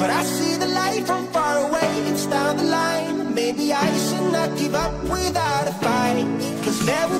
But I see the light from far away, it's down the line. Maybe I should not give up without a fight. Cause will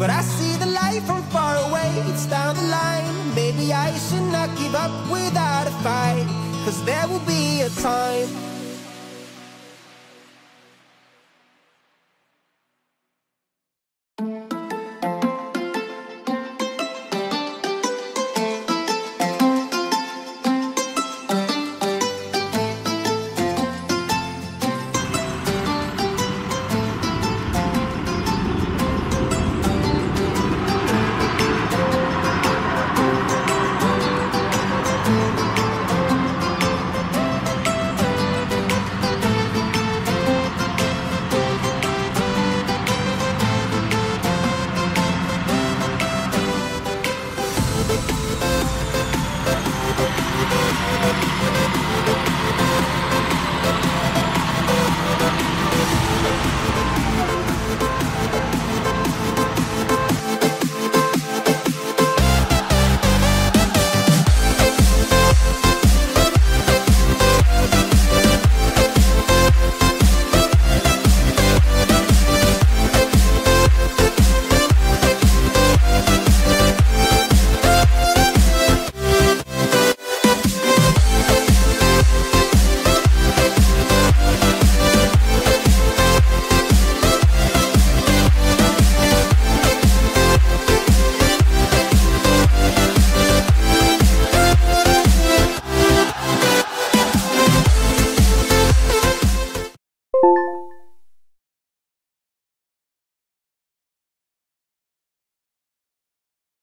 But I see the light from far away, it's down the line. Maybe I should not give up without a fight. Cause there will be a time